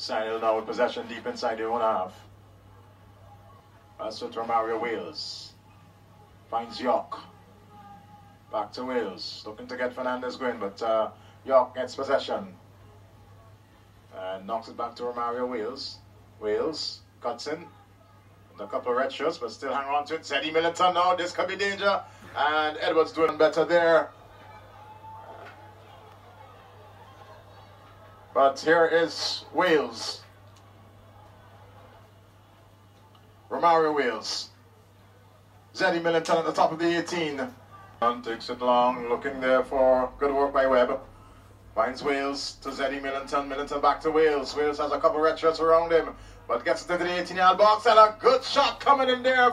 Sion Hill now with possession deep inside the own half. That's with Romario Wales. Finds York. Back to Wales. Looking to get Fernandez going, but uh, York gets possession. And knocks it back to Romario Wales. Wales cuts in. With a couple of red shirts, but still hang on to it. Zeddy Millington now. This could be danger. And Edwards doing better there. But here is Wales. Romario Wales. Zeddy Millington at the top of the 18. And takes it long, looking there for good work by Webb. Finds Wales to Zeddy Millington. Millington back to Wales. Wales has a couple red shirts around him, but gets it into the 18 yard box and a good shot coming in there.